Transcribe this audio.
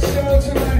show tonight.